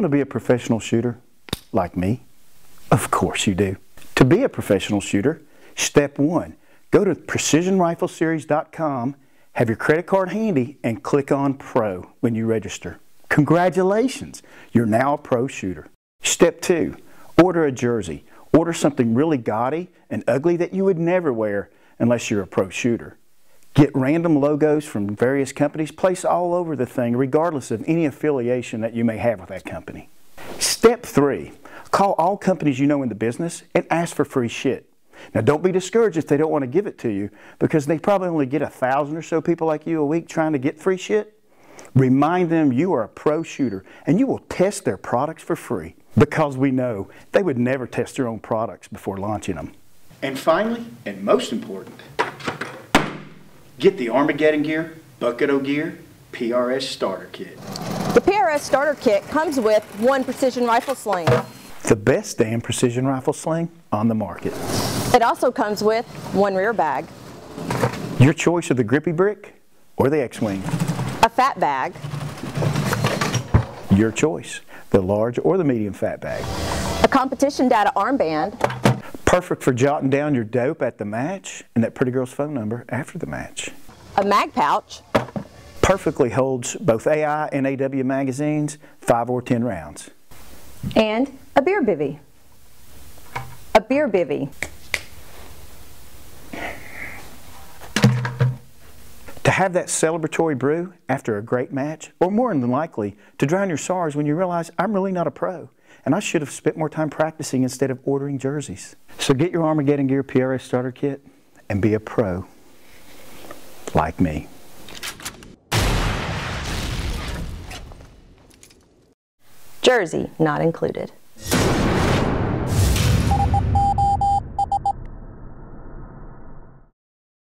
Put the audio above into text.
want to be a professional shooter like me? Of course you do. To be a professional shooter, step one, go to precisionrifleseries.com, have your credit card handy, and click on Pro when you register. Congratulations, you're now a pro shooter. Step two, order a jersey. Order something really gaudy and ugly that you would never wear unless you're a pro shooter. Get random logos from various companies placed all over the thing regardless of any affiliation that you may have with that company. Step three, call all companies you know in the business and ask for free shit. Now don't be discouraged if they don't want to give it to you because they probably only get a thousand or so people like you a week trying to get free shit. Remind them you are a pro shooter and you will test their products for free because we know they would never test their own products before launching them. And finally, and most important, get the Armageddon Gear, Bucket O Gear, PRS Starter Kit. The PRS Starter Kit comes with one precision rifle sling. The best damn precision rifle sling on the market. It also comes with one rear bag. Your choice of the grippy brick or the X-Wing. A fat bag. Your choice, the large or the medium fat bag. A competition data armband. Perfect for jotting down your dope at the match and that pretty girl's phone number after the match. A mag pouch. Perfectly holds both AI and AW magazines, 5 or 10 rounds. And a beer bivy. A beer bivy. To have that celebratory brew after a great match, or more than likely, to drown your sorrows when you realize I'm really not a pro and I should have spent more time practicing instead of ordering jerseys. So get your Armageddon Gear PRS starter kit and be a pro like me. Jersey not included.